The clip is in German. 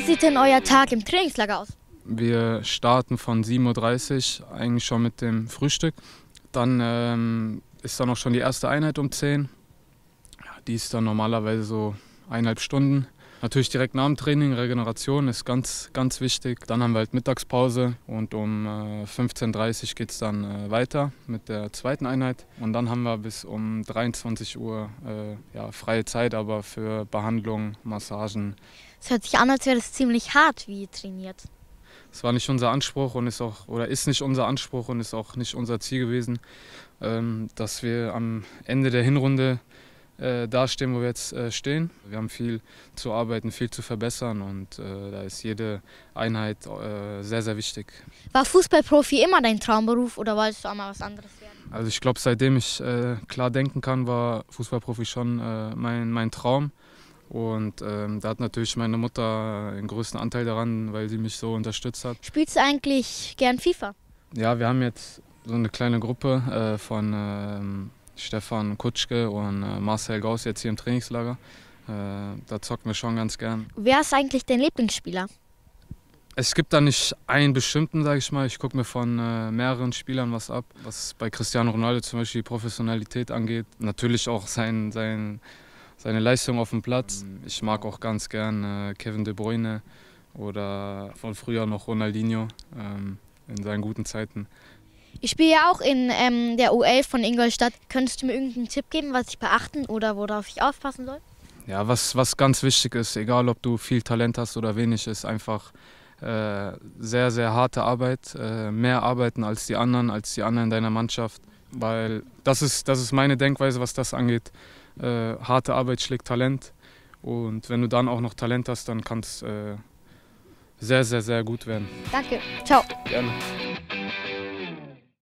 sieht denn euer Tag im Trainingslager aus? Wir starten von 7.30 Uhr eigentlich schon mit dem Frühstück. Dann ähm, ist dann auch schon die erste Einheit um 10 Uhr. Die ist dann normalerweise so eineinhalb Stunden. Natürlich direkt nach dem Training, Regeneration ist ganz, ganz wichtig. Dann haben wir halt Mittagspause und um äh, 15.30 Uhr geht es dann äh, weiter mit der zweiten Einheit. Und dann haben wir bis um 23 Uhr äh, ja, freie Zeit, aber für Behandlung, Massagen. Es hört sich an, als wäre das ziemlich hart, wie ihr trainiert. Es war nicht unser Anspruch und ist auch oder ist nicht unser Anspruch und ist auch nicht unser Ziel gewesen, ähm, dass wir am Ende der Hinrunde äh, dastehen, wo wir jetzt äh, stehen. Wir haben viel zu arbeiten, viel zu verbessern und äh, da ist jede Einheit äh, sehr, sehr wichtig. War Fußballprofi immer dein Traumberuf oder wolltest du auch mal was anderes werden? Also ich glaube, seitdem ich äh, klar denken kann, war Fußballprofi schon äh, mein, mein Traum. Und ähm, da hat natürlich meine Mutter den größten Anteil daran, weil sie mich so unterstützt hat. Spielst du eigentlich gern FIFA? Ja, wir haben jetzt so eine kleine Gruppe von ähm, Stefan Kutschke und äh, Marcel Gauss jetzt hier im Trainingslager. Äh, da zocken wir schon ganz gern. Wer ist eigentlich dein Lieblingsspieler? Es gibt da nicht einen bestimmten, sage ich mal. Ich gucke mir von äh, mehreren Spielern was ab. Was bei Cristiano Ronaldo zum Beispiel die Professionalität angeht. Natürlich auch sein, sein, seine Leistung auf dem Platz. Ich mag auch ganz gern äh, Kevin De Bruyne oder von früher noch Ronaldinho ähm, in seinen guten Zeiten. Ich spiele ja auch in ähm, der U11 von Ingolstadt. Könntest du mir irgendeinen Tipp geben, was ich beachten oder worauf ich aufpassen soll? Ja, was, was ganz wichtig ist, egal ob du viel Talent hast oder wenig, ist einfach äh, sehr, sehr harte Arbeit. Äh, mehr arbeiten als die anderen, als die anderen in deiner Mannschaft. Weil das ist, das ist meine Denkweise, was das angeht. Äh, harte Arbeit schlägt Talent. Und wenn du dann auch noch Talent hast, dann kann es äh, sehr, sehr, sehr gut werden. Danke. Ciao. Gerne.